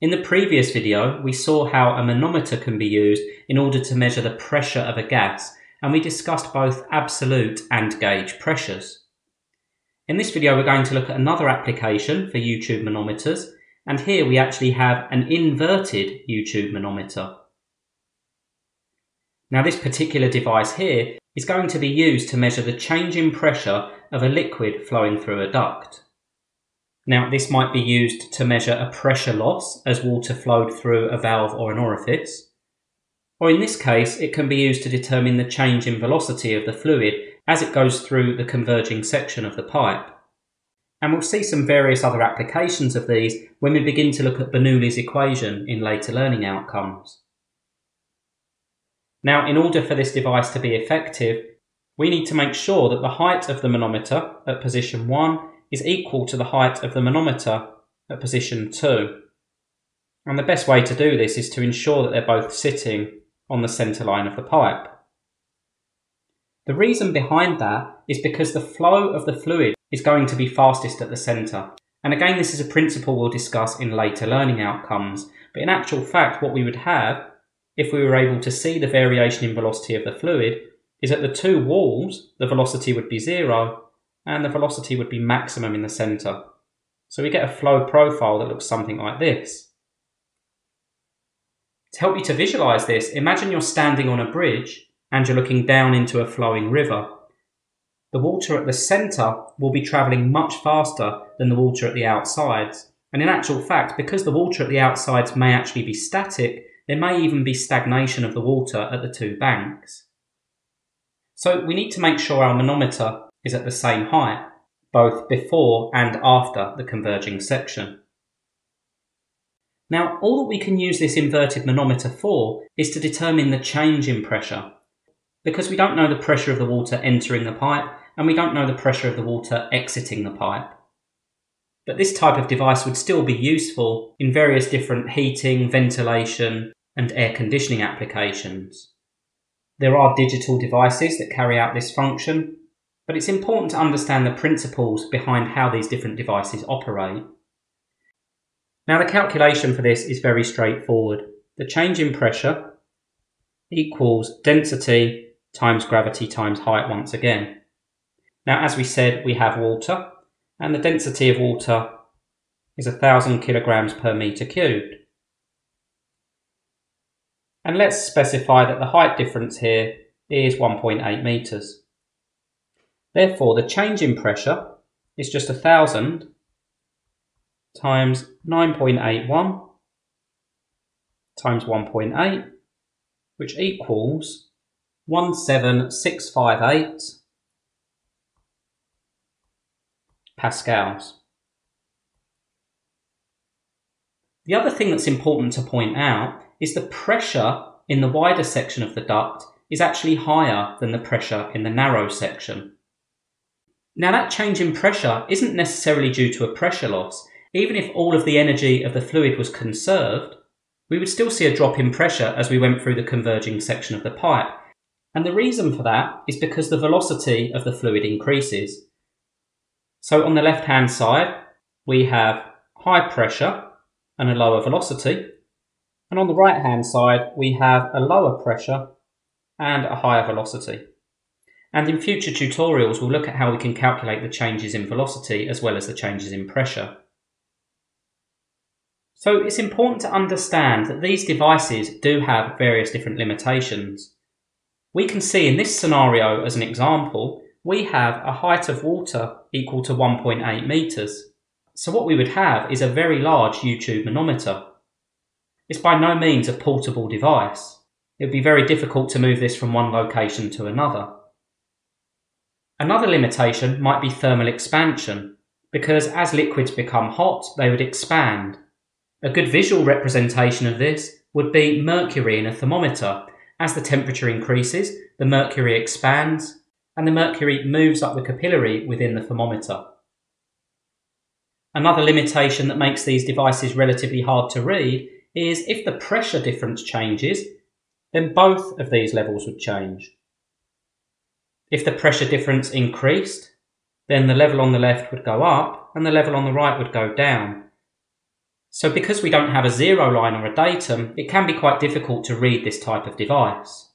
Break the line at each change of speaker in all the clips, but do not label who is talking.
In the previous video, we saw how a manometer can be used in order to measure the pressure of a gas, and we discussed both absolute and gauge pressures. In this video, we're going to look at another application for U-tube manometers, and here we actually have an inverted U-tube manometer. Now this particular device here is going to be used to measure the change in pressure of a liquid flowing through a duct. Now, this might be used to measure a pressure loss as water flowed through a valve or an orifice. Or in this case, it can be used to determine the change in velocity of the fluid as it goes through the converging section of the pipe. And we'll see some various other applications of these when we begin to look at Bernoulli's equation in later learning outcomes. Now, in order for this device to be effective, we need to make sure that the height of the manometer at position 1 is equal to the height of the manometer at position 2. And the best way to do this is to ensure that they're both sitting on the centre line of the pipe. The reason behind that is because the flow of the fluid is going to be fastest at the centre. And again, this is a principle we'll discuss in later learning outcomes. But in actual fact, what we would have, if we were able to see the variation in velocity of the fluid, is at the two walls, the velocity would be zero, and the velocity would be maximum in the center. So we get a flow profile that looks something like this. To help you to visualize this, imagine you're standing on a bridge and you're looking down into a flowing river. The water at the center will be traveling much faster than the water at the outsides. And in actual fact, because the water at the outsides may actually be static, there may even be stagnation of the water at the two banks. So we need to make sure our manometer is at the same height, both before and after the converging section. Now, all that we can use this inverted manometer for is to determine the change in pressure. Because we don't know the pressure of the water entering the pipe, and we don't know the pressure of the water exiting the pipe. But this type of device would still be useful in various different heating, ventilation, and air conditioning applications. There are digital devices that carry out this function, but it's important to understand the principles behind how these different devices operate. Now the calculation for this is very straightforward. The change in pressure equals density times gravity times height once again. Now as we said we have water and the density of water is 1000 kilograms per meter cubed. And let's specify that the height difference here is 1.8 meters. Therefore, the change in pressure is just 1000 times 9.81 times 1.8, which equals 17658 pascals. The other thing that's important to point out is the pressure in the wider section of the duct is actually higher than the pressure in the narrow section. Now that change in pressure isn't necessarily due to a pressure loss. Even if all of the energy of the fluid was conserved, we would still see a drop in pressure as we went through the converging section of the pipe. And the reason for that is because the velocity of the fluid increases. So on the left hand side, we have high pressure and a lower velocity. And on the right hand side, we have a lower pressure and a higher velocity. And in future tutorials, we'll look at how we can calculate the changes in velocity as well as the changes in pressure. So it's important to understand that these devices do have various different limitations. We can see in this scenario as an example, we have a height of water equal to 1.8 meters. So what we would have is a very large U-tube manometer. It's by no means a portable device. It would be very difficult to move this from one location to another. Another limitation might be thermal expansion, because as liquids become hot, they would expand. A good visual representation of this would be mercury in a thermometer. As the temperature increases, the mercury expands, and the mercury moves up the capillary within the thermometer. Another limitation that makes these devices relatively hard to read is if the pressure difference changes, then both of these levels would change. If the pressure difference increased, then the level on the left would go up and the level on the right would go down. So because we don't have a zero line or a datum, it can be quite difficult to read this type of device.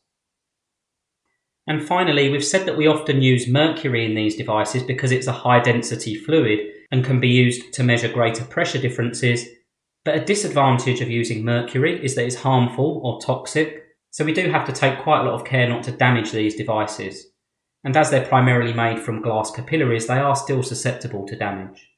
And finally, we've said that we often use mercury in these devices because it's a high density fluid and can be used to measure greater pressure differences. But a disadvantage of using mercury is that it's harmful or toxic, so we do have to take quite a lot of care not to damage these devices. And as they're primarily made from glass capillaries, they are still susceptible to damage.